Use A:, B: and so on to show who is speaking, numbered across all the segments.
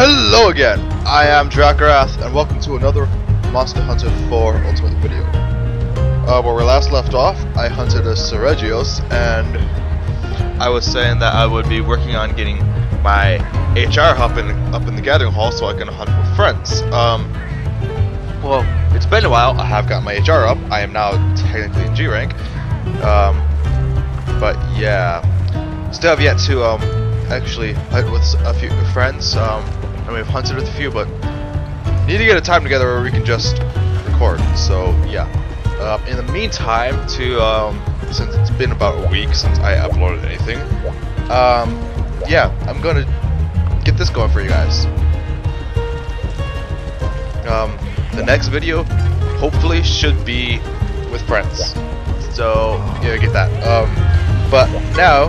A: Hello again, I am Drakkarath, and welcome to another Monster Hunter 4 Ultimate video. Uh, where we last left off, I hunted a Seregios, and I was saying that I would be working on getting my HR up in, up in the Gathering Hall so I can hunt with friends. Um, well, it's been a while, I have got my HR up, I am now technically in G rank, um, but yeah, still have yet to um, actually hunt with a few friends. Um, and we've hunted with a few, but need to get a time together where we can just record. So yeah. Um, in the meantime, to um, since it's been about a week since I uploaded anything, um, yeah, I'm gonna get this going for you guys. Um, the next video, hopefully, should be with friends. So yeah, get that. Um, but now,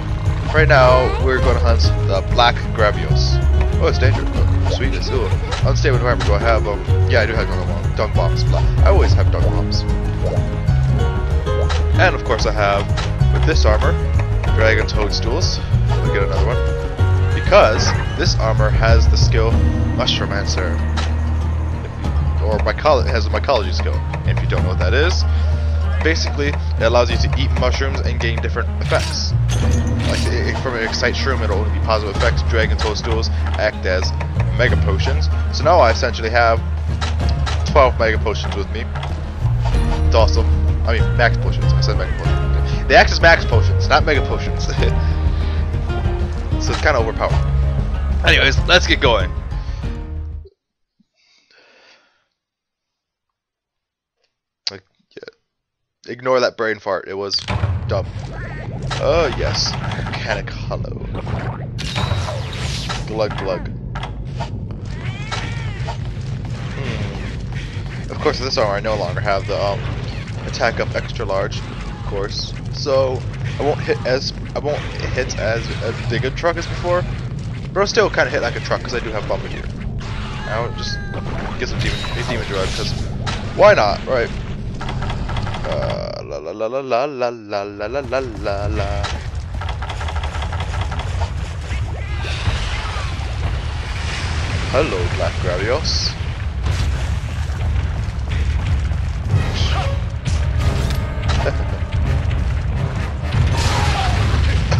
A: right now, we're gonna hunt the black Gravios. Oh, it's dangerous. Sweetness. Ooh. Unstable environment. Do I have, um, yeah, I do have bomb, dung bombs. I always have dung bombs. And of course I have, with this armor, dragon toadstools. I'll get another one. Because this armor has the skill Mushroomancer. Or mycolo has a mycology skill. And if you don't know what that is, basically it allows you to eat mushrooms and gain different effects. Like from an excite shroom, it'll only be positive effects. Dragon toadstools act as mega potions. So now I essentially have 12 mega potions with me. It's awesome. I mean, max potions. I said mega potions. They act as max potions, not mega potions. so it's kind of overpowered. Anyways, let's get going. Like, yeah. Ignore that brain fart. It was dumb. Oh yes, Volcanic Hollow. Glug glug. Of course, this armor, I no longer have the um, attack up extra large, of course. So I won't hit as I won't hit as as big a truck as before, but I'll still kind of hit like a truck because I do have Bombardier. I'll just get some demon, demon drug because why not, right? Uh, la la la la la la la la la la la. Hello, Black Gravios.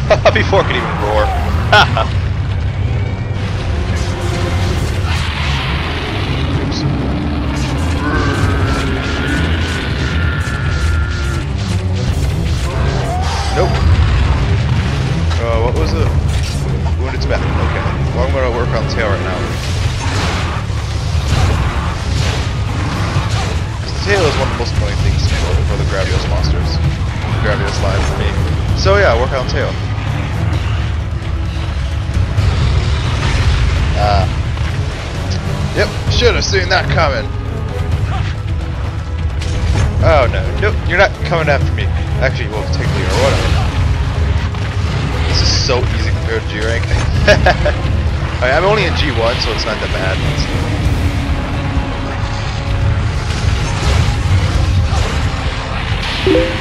A: Before it could even roar. Nope. Uh, what was it? Wounded Smith. Okay. Well, I'm gonna work on tail right now. Tail is one of the most annoying things for, the Gravios monsters. Gravios line for me. So yeah, work on tail. Uh, yep, should have seen that coming. Oh no, nope, you're not coming after me. Actually, well, technically, or whatever. This is so easy compared to G rank. I am only in G1, so it's not that bad. Brrr,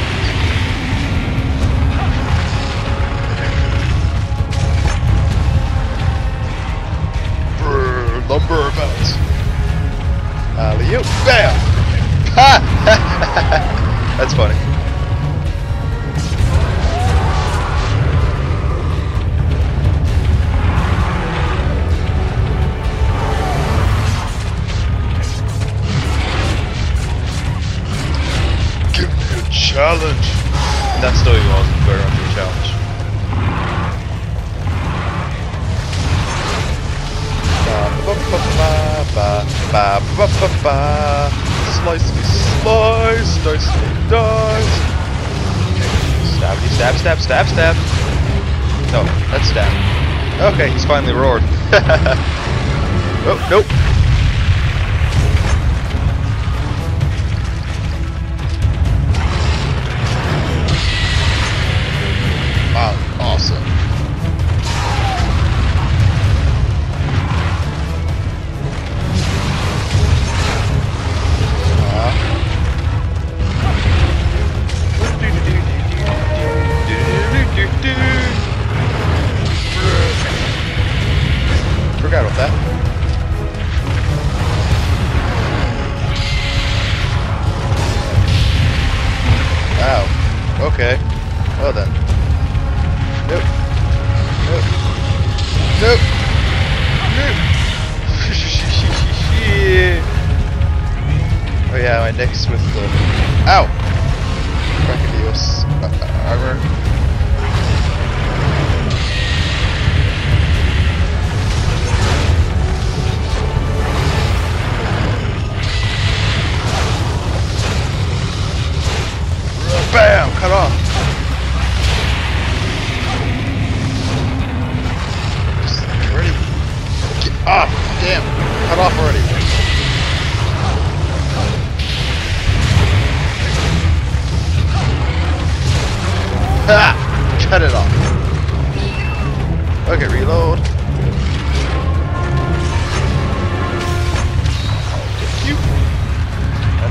A: Oop, bam! Ha! That's funny. Give me a challenge. That still wasn't very much of a challenge. Ba ba ba ba ba ba ba ba. Slice slice, dice dice. Stabby, stab, stab, stab, stab. No, that's stab. Okay, he's finally roared. oh, nope.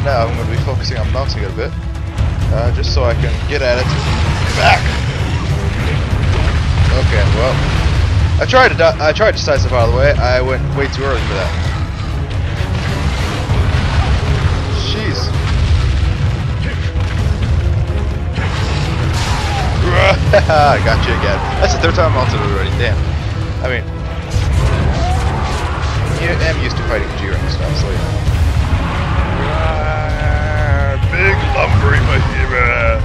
A: Now I'm going to be focusing on mounting it a bit uh, just so I can get at it. Back. Okay, well, I tried to I tried to size decisive out of the way. I went way too early for that. Jeez. I got you again. That's the third time I'm it already. Damn. I mean, I am used to fighting G rank stuff, so yeah big lumbering behemoth.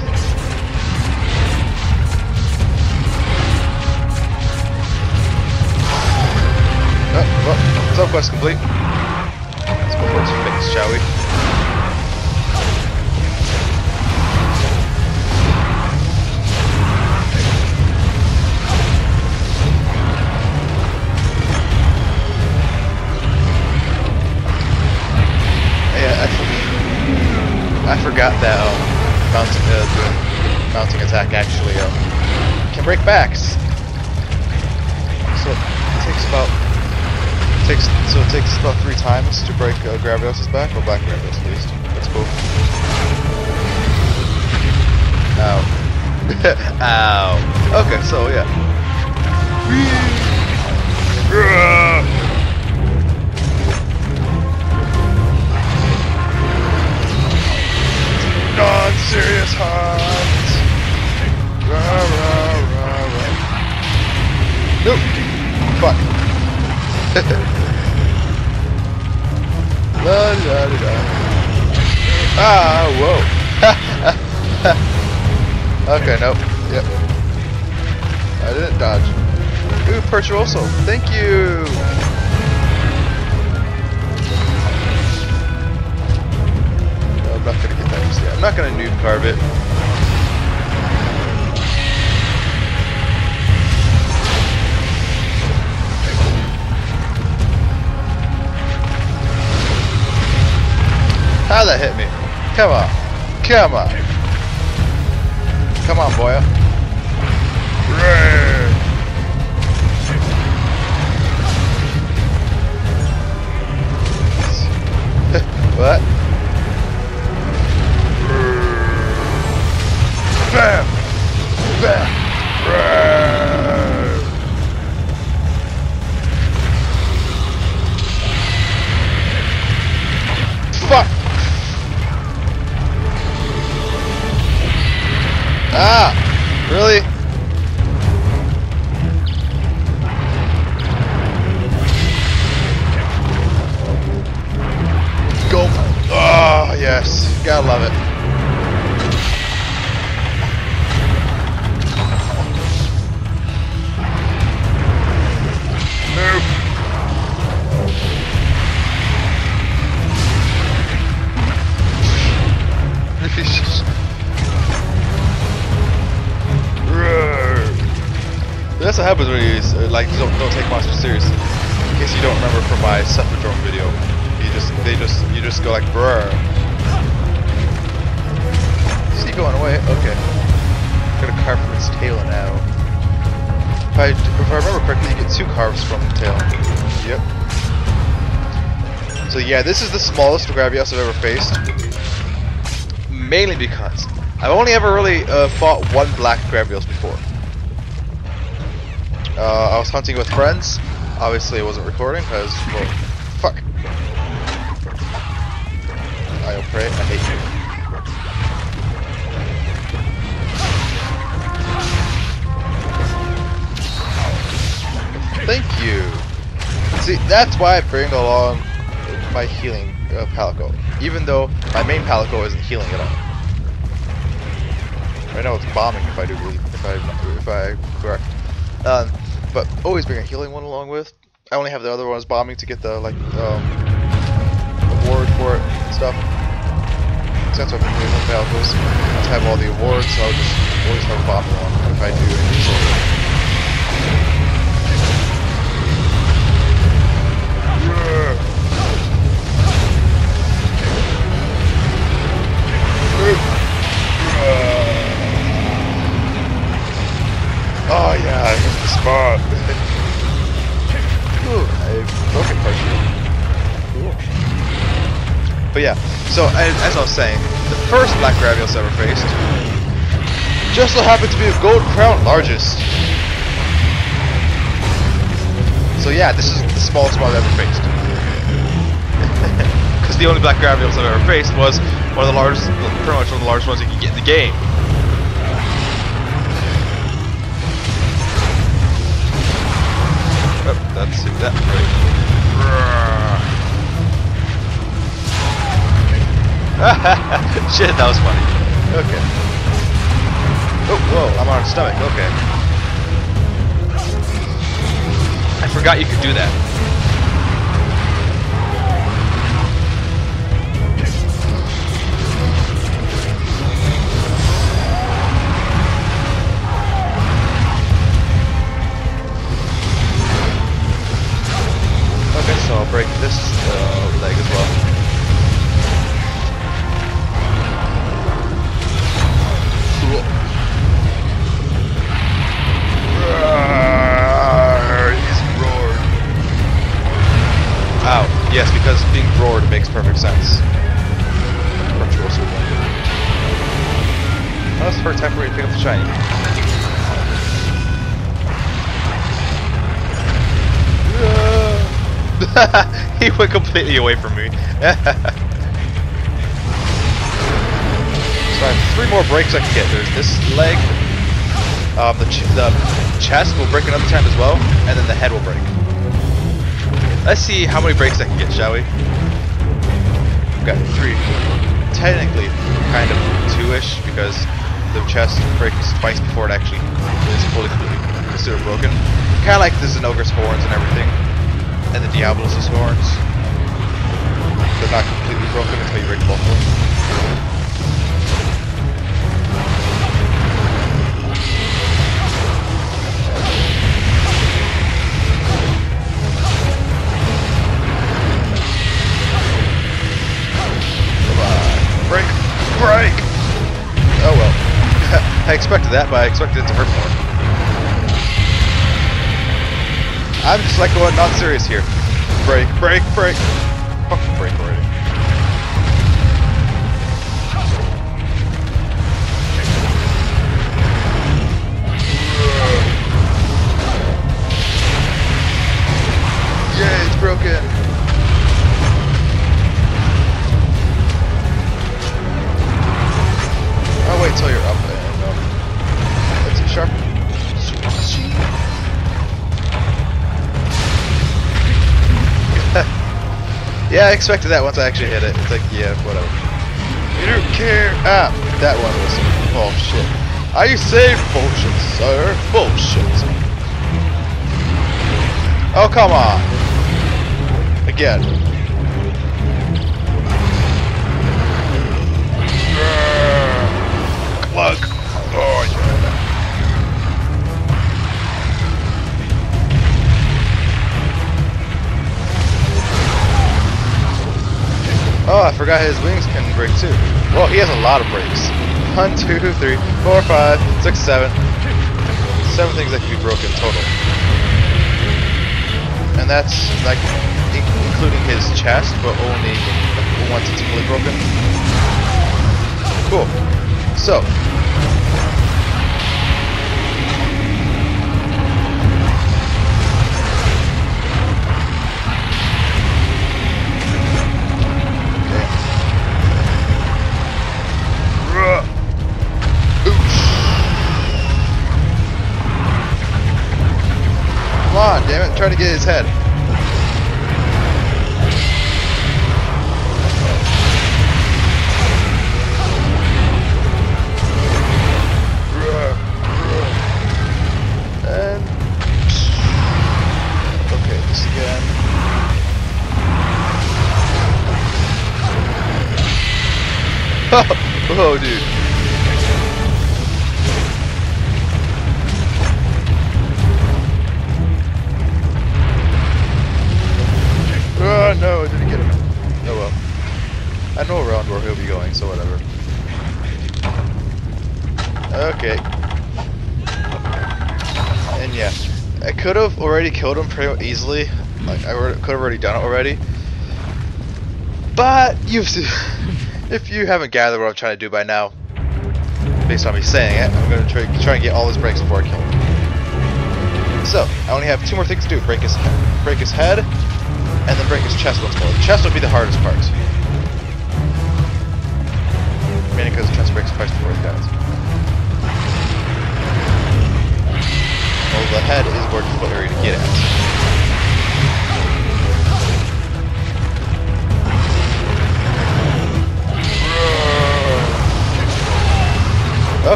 A: Oh, well, subquest complete. Let's go for its fix, shall we? That um, mounting, uh, mounting attack actually um, can break backs. So it takes about it takes so it takes about three times to break uh, Gravios's back, or Black Gravios at least. That's cool. Ow. Ow. Okay, so yeah non-serious hunt. Rah, rah, rah, rah. Nope. Fuck. la da da da. Ah, whoa. okay, nope. Yep. I didn't dodge. Ooh, Perch also. Thank you. Not gonna noob carve it. How that hit me? Come on. Come on. Come on, boy. what? That's what happens when you uh, like don't, don't take monsters seriously. In case you don't remember from my Cephadrome video, you just they just you just go like brr. See going away? Okay. Got a carve from its tail now. If I if I remember correctly, you get two carves from the tail. Yep. So yeah, this is the smallest Gravios I've ever faced. Mainly because I've only ever really uh, fought one black Gravios before. Uh, I was hunting with friends. Obviously, it wasn't recording because, well, fuck. I'll pray. I hate you. Thank you. See, that's why I bring along my healing uh, palico, even though my main palico isn't healing at all. Right now it's bombing if I do believe, if I if I correct. Um, but always bring a healing one along with. I only have the other ones bombing to get the like um, award for it and stuff. That's what I'm doing with Palicos. To have all the awards, so I'll just always have a bomb along if I do anything. So as, I was saying, the first Black Gravios ever faced just so happened to be a Gold Crown largest. So yeah, this is the smallest one I've ever faced. Because the only Black Gravios I've ever faced was one of the largest, pretty much one of the largest ones you can get in the game. Oh, that's that right. Shit, that was funny. Okay. Oh, whoa, I'm on stomach, okay. I forgot you could do that. Okay, so I'll break this uh, leg as well. Sense. That's for temporary pick up the shiny. he went completely away from me. so I have three more breaks I can get. There's this leg, um, the, ch the chest will break another time as well, and then the head will break. Let's see how many breaks I can get, shall we? Got three. Technically, kind of two-ish, because the chest breaks twice before it actually is fully considered broken. Kind of like the Zinogre's horns and everything and the Diablos' horns. They're not completely broken until you break both of them. Break! Break! Oh well. I expected that, but I expected it to hurt more. I'm just like going not serious here. Break, break, break. Fucking break already. Yeah, it's broken. Wait till you're up and um, let's see, sharp. Yeah, I expected that once I actually hit it. It's like, yeah, whatever. You don't care. Ah, that one was bullshit. I say bullshit, sir. Bullshit. Oh, come on. Again. Oh, yeah. Oh, I forgot his wings can break too. Well, he has a lot of breaks. One, two, three, four, five, six, seven. Seven things that can be broken total. And that's like including his chest, but only once it's fully broken. Cool. So. Come on, damn it, trying to get his head. Already killed him pretty easily. Like I could have already done it already. But you've, if you haven't gathered what I'm trying to do by now, based on me saying it, I'm gonna try, try and get all his breaks before I kill him. So I only have two more things to do: break his break his head, and then break his chest once more. The chest would be the hardest part. Mainly because the chest breaks twice before he dies. Well, the head is difficult area to get at.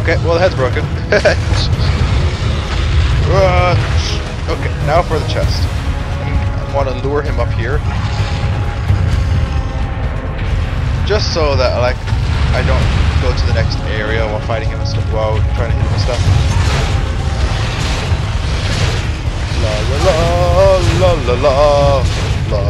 A: Okay, well the head's broken. Uh, okay, now for the chest. I want to lure him up here. Just so that like I don't go to the next area while fighting him and stuff while trying to hit him and stuff. La la la la la la.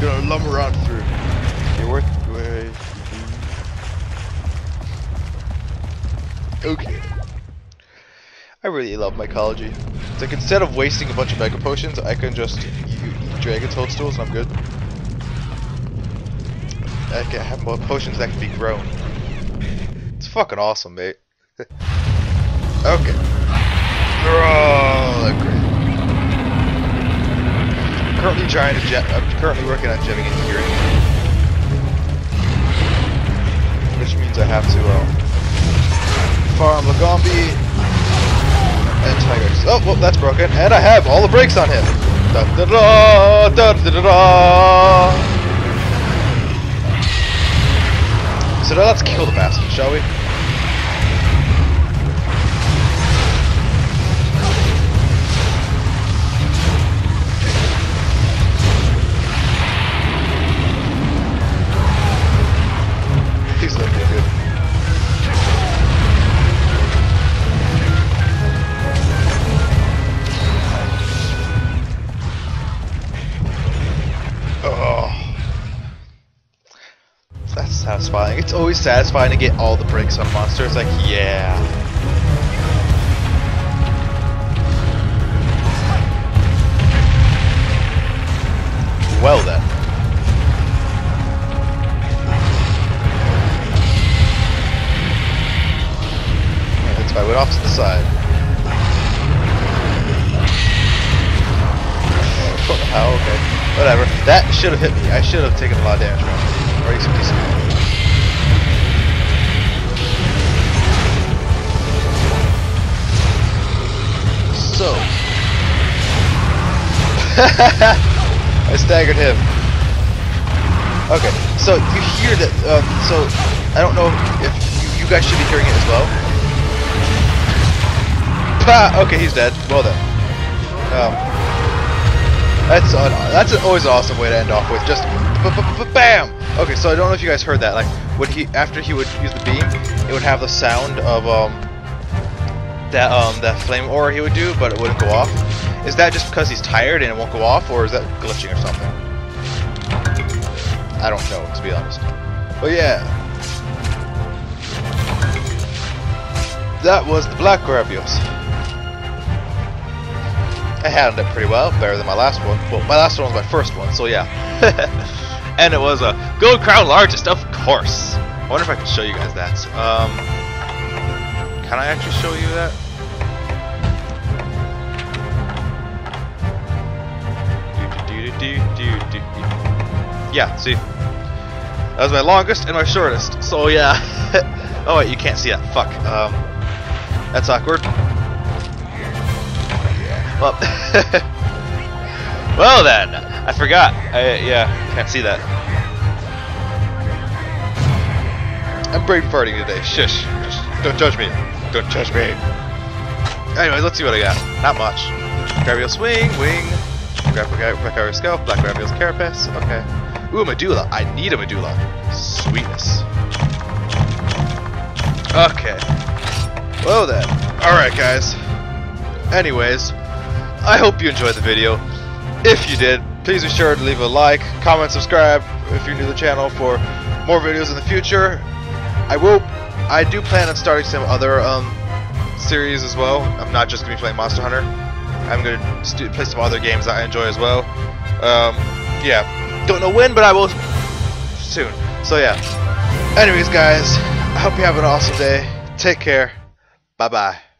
A: Gonna lumber around through. Okay, where, where? Okay. I really love mycology. It's like instead of wasting a bunch of mega potions, I can just eat, dragon toadstools and I'm good. I can have more potions that can be grown. It's fucking awesome, mate. okay. Oh, great. Currently trying to gem. I'm currently working on gemming and hearing, which means I have to uh, farm Lagombi and Tigrex. Oh, well, that's broken, and I have all the brakes on him. Da da da da da da da. So now let's kill the bastard, shall we? It's always satisfying to get all the breaks on monsters, like, yeah. Well then. That's why I went off to the side. Oh, hell? Okay. Whatever. That should have hit me. I should have taken a lot of damage from it. Or a decent amount. So. I staggered him. Okay, so you hear that, uh, so, I don't know if you, you guys should be hearing it as well. Pah! Okay, he's dead. Well then. Um, that's an, that's an, always an awesome way to end off with. Just bam. Okay, so I don't know if you guys heard that. Like when he after he would use the beam, it would have the sound of um that um that flame aura he would do, but it wouldn't go off. Is that just because he's tired and it won't go off, or is that glitching or something? I don't know, to be honest. But yeah. That was the Black Gravios. I handled it pretty well, better than my last one. Well, my last one was my first one, so yeah. and it was a Gold Crown largest, of course. I wonder if I can show you guys that. Um, can I actually show you that? Do, do, do. Yeah, see? That was my longest and my shortest. So yeah. oh wait, you can't see that. Fuck. Um, that's awkward. Well, well then, I forgot. I, yeah, can't see that. I'm brain farting today. Shush. Just don't judge me. Don't judge me. Anyway, let's see what I got. Not much. Grab your swing, wing. Grab Grab scalp, black Gravios carapace. Okay. Ooh, medulla. I need a medulla. Sweetness. Okay. Well then. Alright, guys. Anyways, I hope you enjoyed the video. If you did, please be sure to leave a like, comment, subscribe if you're new to the channel for more videos in the future. I will. I do plan on starting some other um, series as well. I'm not just gonna be playing Monster Hunter. I'm gonna play some other games that I enjoy as well. Um, yeah, don't know when, but I will soon. So yeah. Anyways, guys, I hope you have an awesome day. Take care. Bye bye.